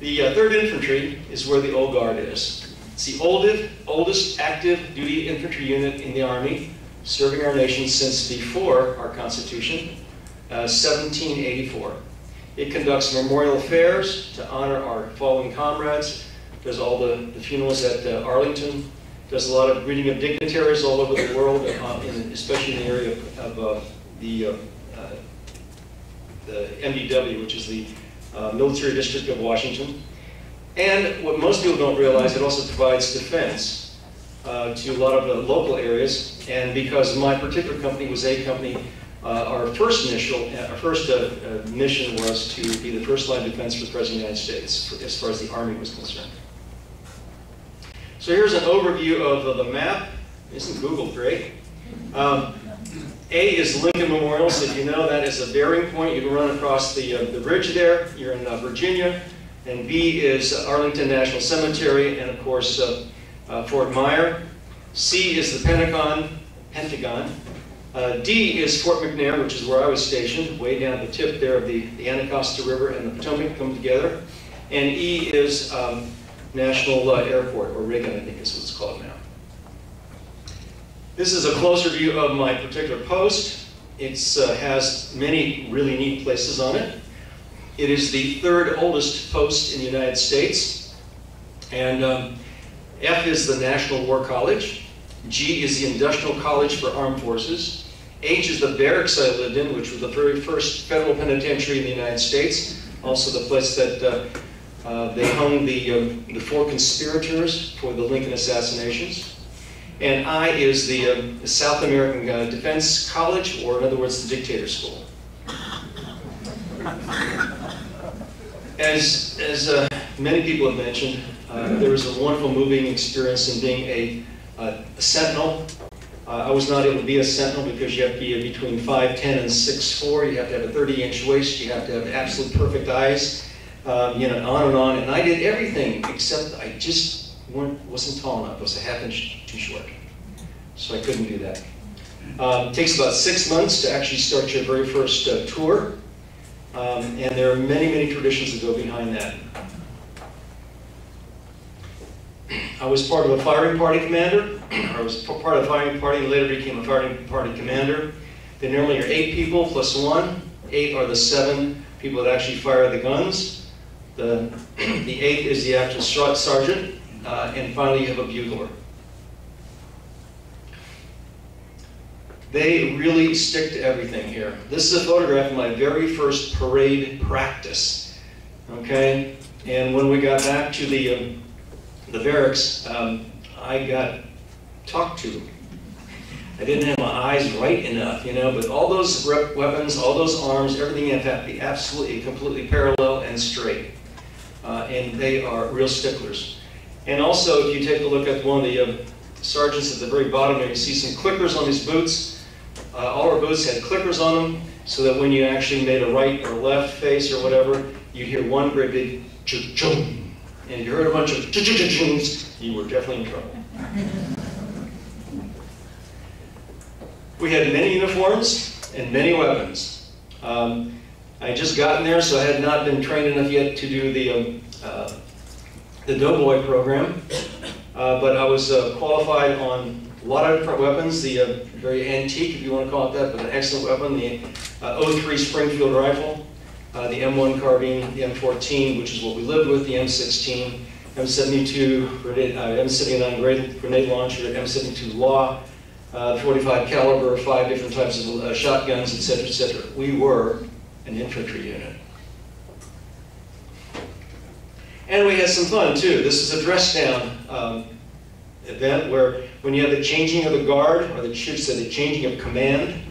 The uh, 3rd Infantry is where the Old Guard is. It's the oldest, oldest active duty infantry unit in the Army, serving our nation since before our Constitution, uh, 1784. It conducts memorial affairs to honor our fallen comrades, does all the, the funerals at uh, Arlington, does a lot of greeting of dignitaries all over the world, uh, in, especially in the area of, of uh, the, uh, the MDW, which is the uh, Military District of Washington. And what most people don't realize, it also provides defense uh, to a lot of the local areas. And because my particular company was a company, uh, our first initial, our first uh, uh, mission was to be the first line of defense for the President of the United States, as far as the Army was concerned. So here's an overview of the map. Isn't Google great? Um, a is Lincoln Memorial, so if you know that is a bearing point. You can run across the, uh, the bridge there. You're in uh, Virginia. And B is Arlington National Cemetery, and of course, uh, uh Fort Myer. C is the Pentagon, Pentagon. Uh, D is Fort McNair, which is where I was stationed, way down at the tip there of the, the Anacostia River and the Potomac come together. And E is um, National Airport, or Reagan, I think is what it's called now. This is a closer view of my particular post. It uh, has many really neat places on it. It is the third oldest post in the United States. And um, F is the National War College. G is the Industrial College for Armed Forces. H is the barracks I lived in, which was the very first federal penitentiary in the United States. Also the place that uh, uh, they hung the, um, the four conspirators for the Lincoln assassinations. And I is the, um, South American uh, Defense College, or in other words, the dictator school. As, as uh, many people have mentioned, uh, there was a wonderful moving experience in being a, a sentinel. Uh, I was not able to be a sentinel because you have to be between 5'10 and 6'4. You have to have a 30-inch waist. You have to have absolute perfect eyes um, you know, on and on. And I did everything except I just wasn't tall enough. I was a half inch too short. So I couldn't do that. Um, it takes about six months to actually start your very first uh, tour. Um, and there are many, many traditions that go behind that. I was part of a firing party commander. I was part of a firing party and later became a firing party commander. There normally are eight people plus one. Eight are the seven people that actually fire the guns. The, the eighth is the actual sergeant, uh, and finally you have a bugler. They really stick to everything here. This is a photograph of my very first parade practice. Okay, and when we got back to the um, the barracks, um, I got talked to. I didn't have my eyes right enough, you know, but all those weapons, all those arms, everything had to be absolutely, completely parallel and straight uh, and they are real sticklers. And also, if you take a look at one of the uh, sergeants at the very bottom there, you see some clickers on his boots. Uh, all our boots had clickers on them, so that when you actually made a right or left face or whatever, you'd hear one great big chung And if you heard a bunch of chung you were definitely in trouble. We had many uniforms and many weapons. Um, I had just gotten there, so I had not been trained enough yet to do the, um, uh, the Doughboy program. Uh, but I was uh, qualified on a lot of different weapons, the uh, very antique, if you want to call it that, but an excellent weapon, the uh, 03 Springfield rifle, uh, the M1 carbine, the M14, which is what we lived with, the M16, M72 grenade, M79 grenade, grenade launcher, M72 Law, the 45 caliber, five different types of shotguns, etc., etc. We were an infantry unit. And we had some fun too. This is a dress down um, event where when you have the changing of the guard, or the should say the changing of command,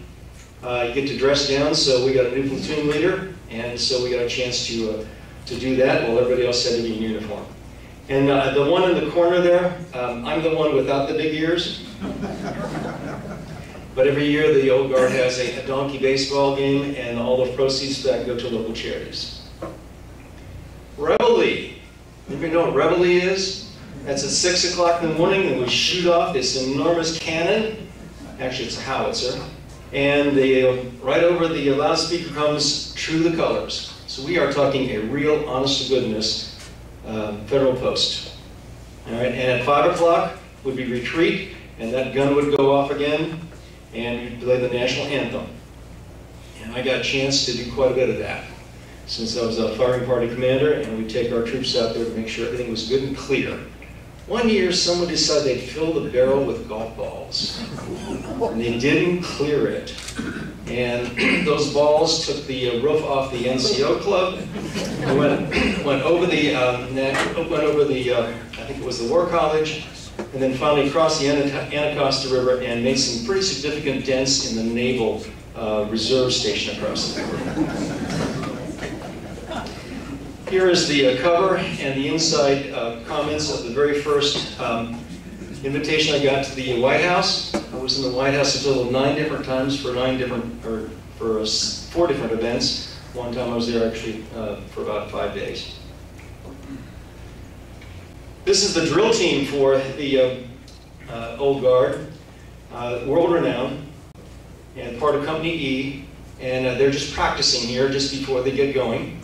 uh, you get to dress down. So we got a new platoon leader, and so we got a chance to uh, to do that while everybody else had to be in uniform. And uh, the one in the corner there, um, I'm the one without the big ears. But every year, the Old Guard has a, a donkey baseball game, and all the proceeds that go to local charities. Reveille. you know what Reveille is? That's at 6 o'clock in the morning, and we shoot off this enormous cannon. Actually, it's a howitzer. And the, uh, right over the loudspeaker comes To the Colors. So we are talking a real, honest to goodness um, federal post. All right, and at 5 o'clock would be retreat, and that gun would go off again, and you'd play the national anthem. And I got a chance to do quite a bit of that, since I was a firing party commander, and we'd take our troops out there to make sure everything was good and clear. One year, someone decided they'd fill the barrel with golf balls, and they didn't clear it. And those balls took the uh, roof off the NCO club, and went, went over the, um, went over the, uh, I think it was the War College, and then finally crossed the Ana- Anacostia River and made some pretty significant dents in the naval uh, reserve station across the river. Here is the uh, cover and the inside uh, comments of the very first um, invitation I got to the White House. I was in the White House a total of nine different times for nine different, or for four different events. One time I was there actually uh, for about five days. This is the drill team for the uh, uh, Old Guard, uh, world renowned, and part of Company E, and they're just practicing here just before they get going.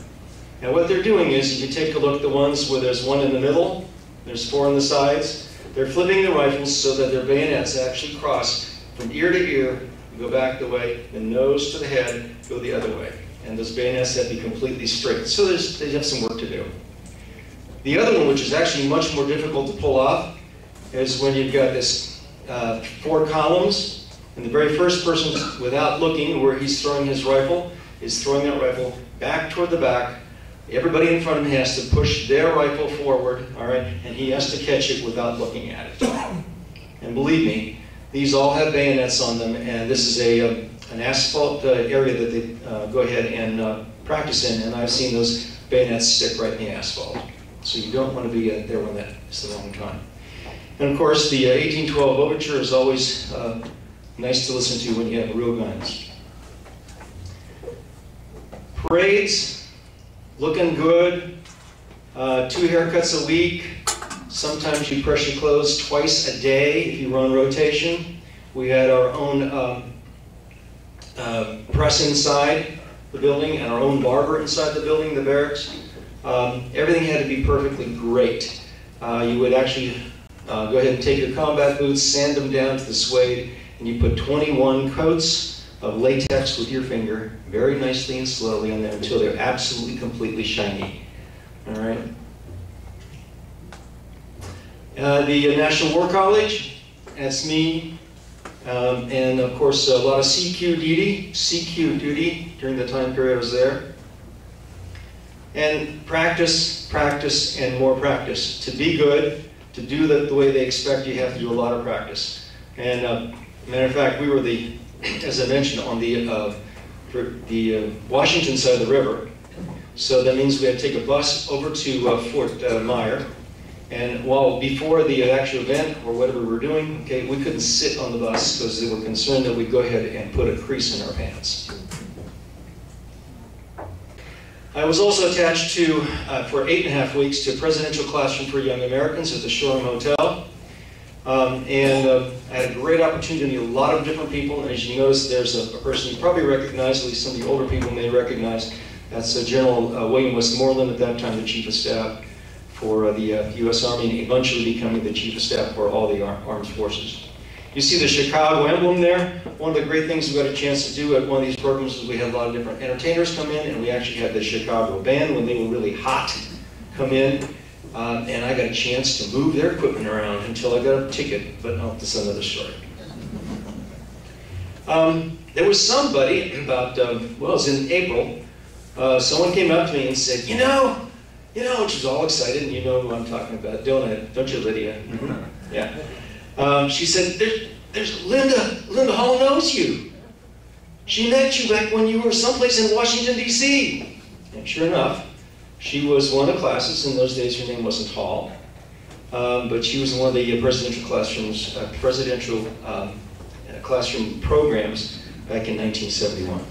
Now what they're doing is, if you take a look the ones where there's one in the middle, there's four on the sides, they're flipping the rifles so that their bayonets actually cross from ear to ear, go back the way, the nose to the head, go the other way. And those bayonets have to be completely straight. So they have some work to do. The other one, which is actually much more difficult to pull off, is when you've got this uh, four columns, and the very first person, without looking where he's throwing his rifle, is throwing that rifle back toward the back. Everybody in front of him has to push their rifle forward, all right, and he has to catch it without looking at it. And believe me, these all have bayonets on them, and this is a, uh, an asphalt uh, area that they uh, go ahead and uh, practice in, and I've seen those bayonets stick right in the asphalt. So you don't want to be uh, there when that is the wrong time. And of course, the uh, 1812 overture is always nice to listen to when you have real guns. Parades, looking good, uh, two haircuts a week. Sometimes you press your clothes twice a day if you run rotation. We had our own um, uh, press inside the building and our own barber inside the building, the barracks. Um, everything had to be perfectly great. Uh, you would actually uh, go ahead and take your combat boots, sand them down to the suede, and you put 21 coats of latex with your finger, very nicely and slowly on there until they're absolutely completely shiny. All right. Uh, the National War College, that's me, um, and of course a lot of CQ duty, CQ duty during the time period I was there. And practice, practice, and more practice. To be good, to do the, the way they expect, you have to do a lot of practice. And uh, matter of fact, we were the, as I mentioned, on the uh, the uh, Washington side of the river. So that means we had to take a bus over to uh, Fort uh, Myer. And while before the actual event or whatever we were doing, okay, we couldn't sit on the bus because they were concerned that we'd go ahead and put a crease in our pants. I was also attached to, uh, for eight and a half weeks, to presidential classroom for young Americans at the Shoreham Hotel. Um, and uh, I had a great opportunity to meet a lot of different people. And as you notice, there's a, a person you probably recognize, at least some of the older people may recognize. That's uh, General uh, William Westmoreland, at that time the Chief of Staff for uh, the uh, U.S. Army, and eventually becoming the Chief of Staff for all the ar- armed forces. You see the Chicago emblem there. One of the great things we got a chance to do at one of these programs is we had a lot of different entertainers come in, and we actually had the Chicago band when they were really hot come in, um, and I got a chance to move their equipment around until I got a ticket. But oh, that's another story. Um, there was somebody about um, well, it was in April. Uh, someone came up to me and said, "You know, you know," which was all excited, and you know who I'm talking about, don't I? Don't you, Lydia? Yeah. Um, she said, there's, there's Linda, Linda Hall knows you. She met you back when you were someplace in Washington, D.C. And sure enough, she was one of the classes. In those days, her name wasn't Hall. Um, but she was in one of the presidential classrooms, uh, presidential um, uh, classroom programs back in 1971.